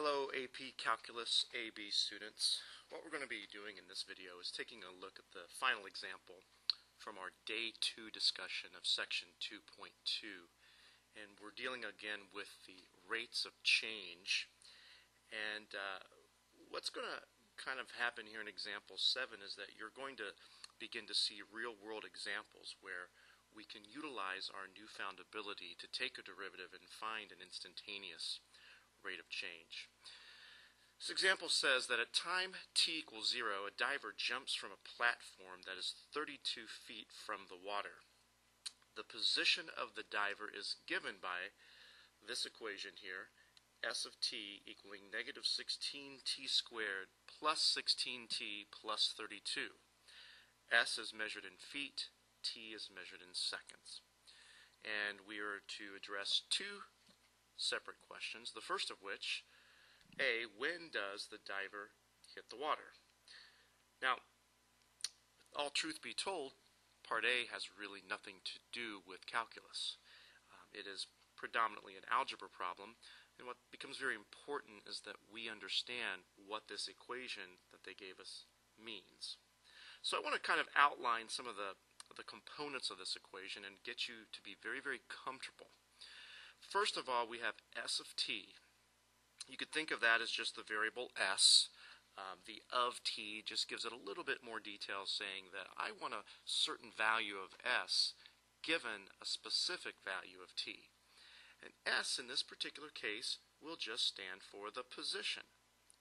Hello AP Calculus AB students. What we're going to be doing in this video is taking a look at the final example from our day 2 discussion of section 2.2 and we're dealing again with the rates of change and uh, what's going to kind of happen here in example 7 is that you're going to begin to see real world examples where we can utilize our newfound ability to take a derivative and find an instantaneous rate of change. This example says that at time t equals 0, a diver jumps from a platform that is 32 feet from the water. The position of the diver is given by this equation here, s of t equaling negative 16t squared plus 16t plus 32. s is measured in feet, t is measured in seconds. And we are to address two separate questions, the first of which, A, when does the diver hit the water? Now, all truth be told, part A has really nothing to do with calculus. Um, it is predominantly an algebra problem, and what becomes very important is that we understand what this equation that they gave us means. So I want to kind of outline some of the, the components of this equation and get you to be very, very comfortable First of all, we have s of t. You could think of that as just the variable s. Um, the of t just gives it a little bit more detail saying that I want a certain value of s given a specific value of t. And s in this particular case will just stand for the position,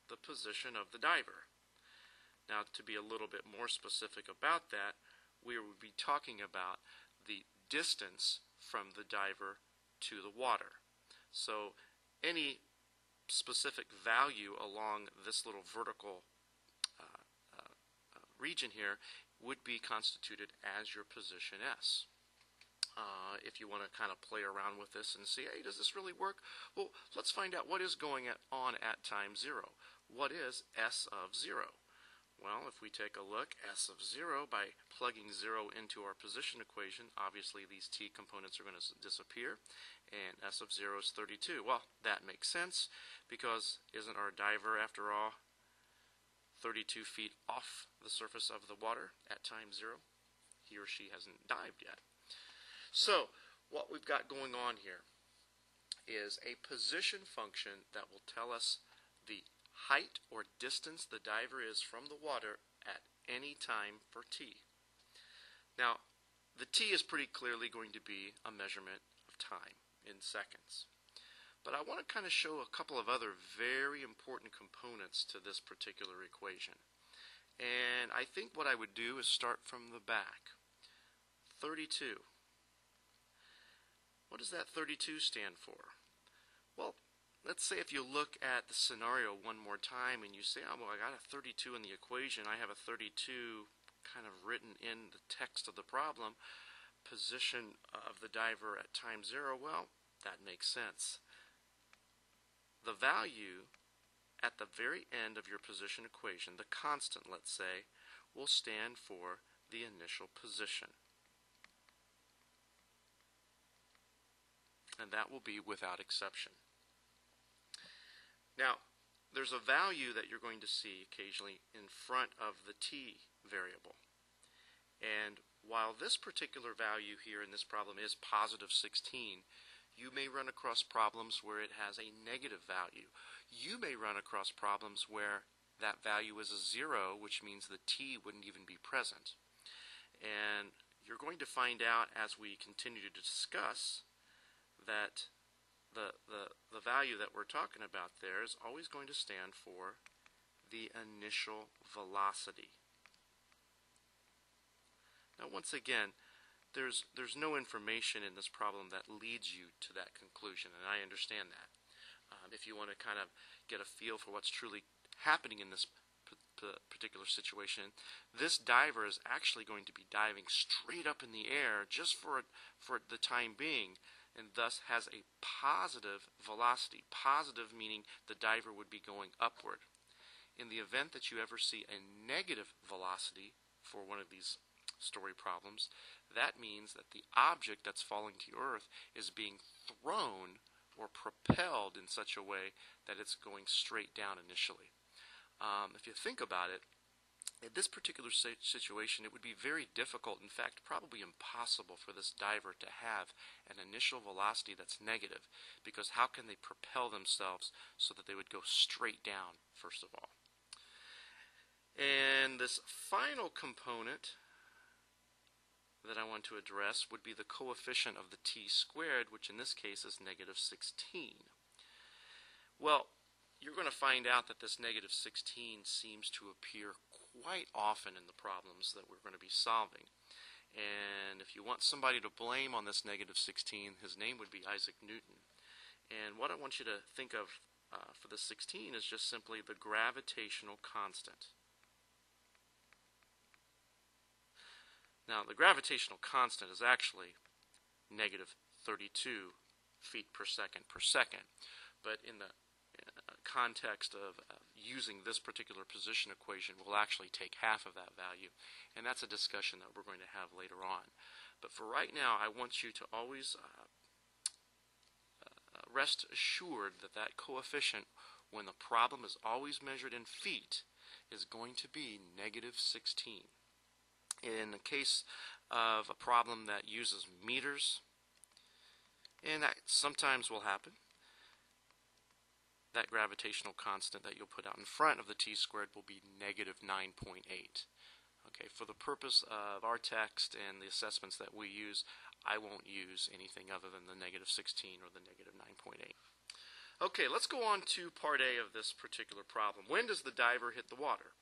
the position of the diver. Now to be a little bit more specific about that, we would be talking about the distance from the diver to the water. So any specific value along this little vertical uh, uh, uh, region here would be constituted as your position S. Uh, if you want to kind of play around with this and see, hey, does this really work? Well, let's find out what is going on at time 0. What is S of 0? Well, if we take a look, s of 0, by plugging 0 into our position equation, obviously these t components are going to disappear, and s of 0 is 32. Well, that makes sense, because isn't our diver, after all, 32 feet off the surface of the water at time 0? He or she hasn't dived yet. So, what we've got going on here is a position function that will tell us the height or distance the diver is from the water at any time for t. Now, the t is pretty clearly going to be a measurement of time in seconds. But I want to kind of show a couple of other very important components to this particular equation. And I think what I would do is start from the back. 32. What does that 32 stand for? Well, let's say if you look at the scenario one more time and you say, oh, well, I got a 32 in the equation, I have a 32 kind of written in the text of the problem, position of the diver at time zero, well, that makes sense. The value at the very end of your position equation, the constant, let's say, will stand for the initial position. And that will be without exception. Now, there's a value that you're going to see occasionally in front of the t variable. And while this particular value here in this problem is positive 16, you may run across problems where it has a negative value. You may run across problems where that value is a zero, which means the t wouldn't even be present. And you're going to find out as we continue to discuss that the, the, the value that we're talking about there is always going to stand for the initial velocity. Now once again, there's, there's no information in this problem that leads you to that conclusion, and I understand that. Um, if you want to kind of get a feel for what's truly happening in this particular situation, this diver is actually going to be diving straight up in the air just for, for the time being and thus has a positive velocity. Positive meaning the diver would be going upward. In the event that you ever see a negative velocity for one of these story problems, that means that the object that's falling to earth is being thrown or propelled in such a way that it's going straight down initially. Um, if you think about it, in this particular situation, it would be very difficult, in fact, probably impossible for this diver to have an initial velocity that's negative, because how can they propel themselves so that they would go straight down, first of all? And this final component that I want to address would be the coefficient of the t squared, which in this case is negative 16. Well, you're going to find out that this negative 16 seems to appear quite often in the problems that we're going to be solving. And if you want somebody to blame on this negative 16, his name would be Isaac Newton. And what I want you to think of uh, for the 16 is just simply the gravitational constant. Now, the gravitational constant is actually negative 32 feet per second per second. But in the uh, context of using this particular position equation, we'll actually take half of that value. And that's a discussion that we're going to have later on. But for right now, I want you to always uh, uh rest assured that that coefficient, when the problem is always measured in feet, is going to be negative 16. In the case of a problem that uses meters, and that sometimes will happen, that gravitational constant that you'll put out in front of the t squared will be negative 9.8. Okay, for the purpose of our text and the assessments that we use, I won't use anything other than the negative 16 or the negative 9.8. Okay, let's go on to part A of this particular problem. When does the diver hit the water?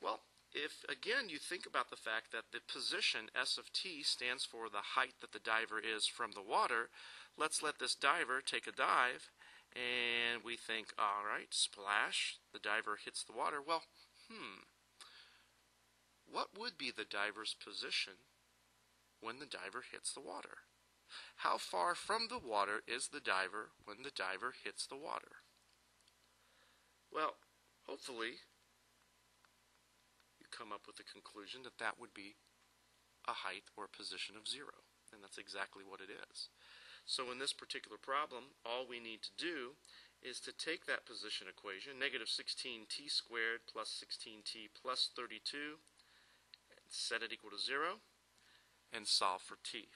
Well, if again you think about the fact that the position S of t stands for the height that the diver is from the water, let's let this diver take a dive and we think, all right, splash, the diver hits the water. Well, hmm, what would be the diver's position when the diver hits the water? How far from the water is the diver when the diver hits the water? Well, hopefully you come up with the conclusion that that would be a height or a position of zero. And that's exactly what it is. So in this particular problem, all we need to do is to take that position equation, negative 16t squared plus 16t plus 32, set it equal to 0, and solve for t.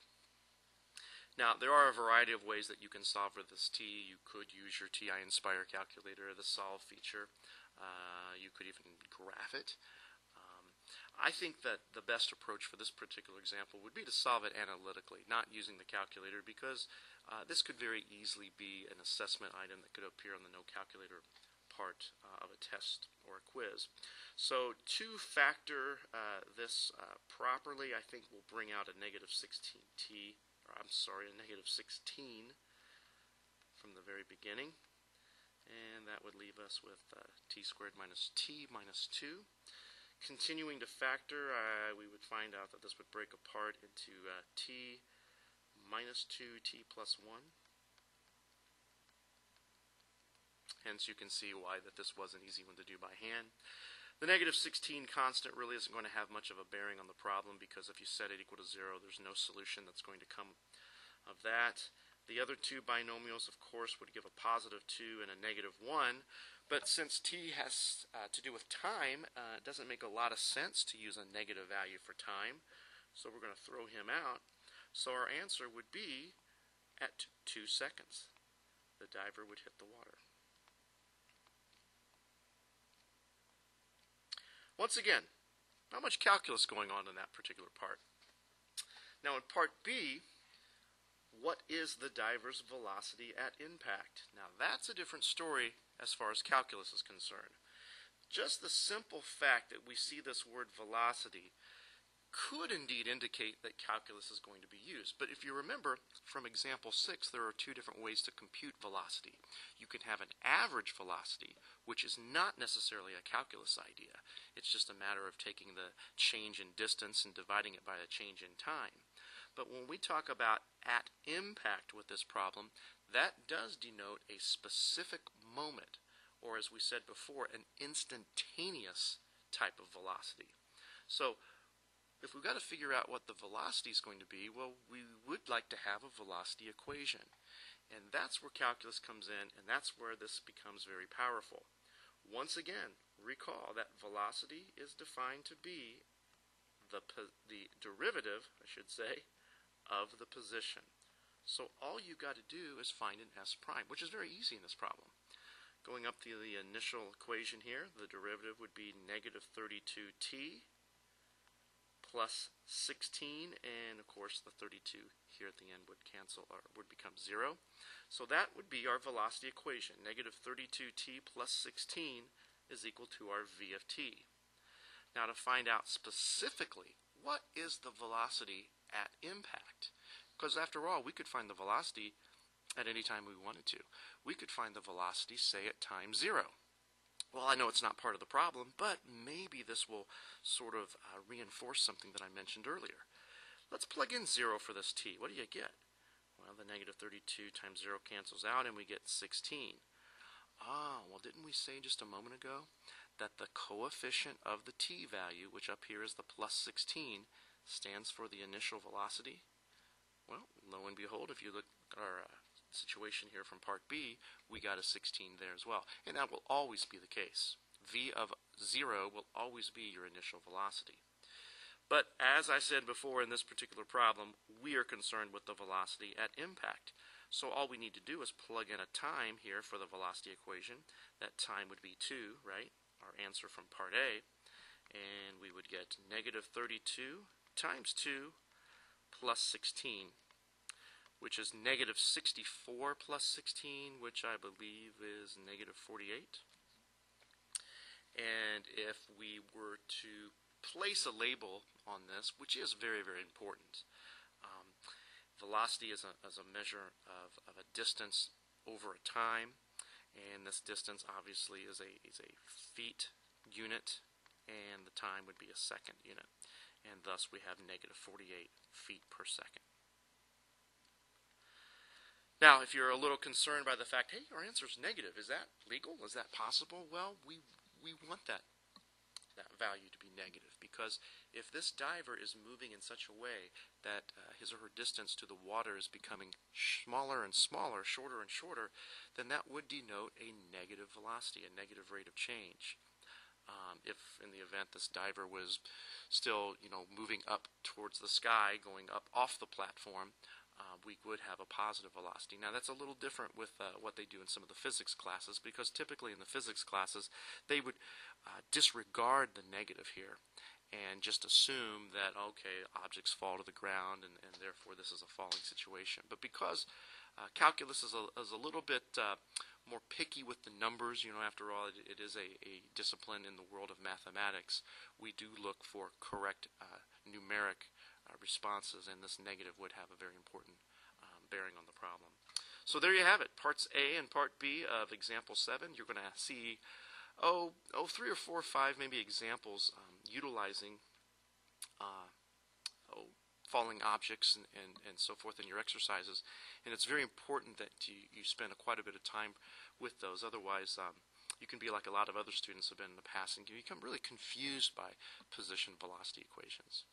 Now, there are a variety of ways that you can solve for this t. You could use your TI Nspire calculator, the solve feature. Uh, you could even graph it. I think that the best approach for this particular example would be to solve it analytically, not using the calculator, because uh, this could very easily be an assessment item that could appear on the no calculator part uh, of a test or a quiz. So to factor uh, this uh, properly, I think we'll bring out a negative 16t, or I'm sorry, a negative 16 from the very beginning. And that would leave us with uh, t squared minus t minus 2. Continuing to factor, uh, we would find out that this would break apart into uh, t minus 2, t plus 1. Hence, you can see why that this was an easy one to do by hand. The negative 16 constant really isn't going to have much of a bearing on the problem because if you set it equal to 0, there's no solution that's going to come of that. The other two binomials, of course, would give a positive 2 and a negative 1, but since t has uh, to do with time, uh, it doesn't make a lot of sense to use a negative value for time. So we're going to throw him out. So our answer would be at 2 seconds. The diver would hit the water. Once again, not much calculus going on in that particular part. Now in part B, what is the diver's velocity at impact? Now that's a different story as far as calculus is concerned. Just the simple fact that we see this word velocity could indeed indicate that calculus is going to be used. But if you remember from example 6, there are two different ways to compute velocity. You can have an average velocity, which is not necessarily a calculus idea. It's just a matter of taking the change in distance and dividing it by the change in time. But when we talk about at impact with this problem, that does denote a specific moment, or as we said before, an instantaneous type of velocity. So if we've got to figure out what the velocity is going to be, well, we would like to have a velocity equation. And that's where calculus comes in, and that's where this becomes very powerful. Once again, recall that velocity is defined to be the, the derivative, I should say, of the position. So all you've got to do is find an s prime, which is very easy in this problem. Going up to the initial equation here, the derivative would be negative 32t plus 16, and of course the 32 here at the end would cancel or would become 0. So that would be our velocity equation. Negative 32t plus 16 is equal to our v of t. Now to find out specifically what is the velocity at impact, because after all, we could find the velocity at any time we wanted to. We could find the velocity, say, at time zero. Well, I know it's not part of the problem, but maybe this will sort of uh, reinforce something that I mentioned earlier. Let's plug in 0 for this t. What do you get? Well, the negative 32 times 0 cancels out, and we get 16. Ah, well, didn't we say just a moment ago that the coefficient of the t value, which up here is the plus 16, stands for the initial velocity? Well, lo and behold, if you look at our uh, situation here from part B, we got a 16 there as well. And that will always be the case. V of 0 will always be your initial velocity. But as I said before in this particular problem, we are concerned with the velocity at impact. So all we need to do is plug in a time here for the velocity equation. That time would be 2, right? Our answer from part A. And we would get negative 32 times 2 plus 16, which is negative 64 plus 16, which I believe is negative 48. And if we were to place a label on this, which is very, very important, um, velocity is a, is a measure of, of a distance over a time, and this distance obviously is a, is a feet unit, and the time would be a second unit and thus we have negative 48 feet per second. Now, if you're a little concerned by the fact, hey, our answer is negative, is that legal? Is that possible? Well, we, we want that, that value to be negative because if this diver is moving in such a way that uh, his or her distance to the water is becoming smaller and smaller, shorter and shorter, then that would denote a negative velocity, a negative rate of change. Um, if in the event this diver was still, you know, moving up towards the sky, going up off the platform, uh, we would have a positive velocity. Now that's a little different with uh, what they do in some of the physics classes because typically in the physics classes they would uh, disregard the negative here and just assume that okay objects fall to the ground and, and therefore this is a falling situation. But because uh, calculus is a, is a little bit uh, more picky with the numbers. You know, after all, it, it is a, a discipline in the world of mathematics. We do look for correct uh, numeric uh, responses, and this negative would have a very important um, bearing on the problem. So there you have it, parts A and part B of example 7. You're going to see, oh, oh, three or four or five maybe examples um, utilizing uh, falling objects and, and, and so forth in your exercises. And it's very important that you, you spend a, quite a bit of time with those. Otherwise, um, you can be like a lot of other students have been in the past and you become really confused by position velocity equations.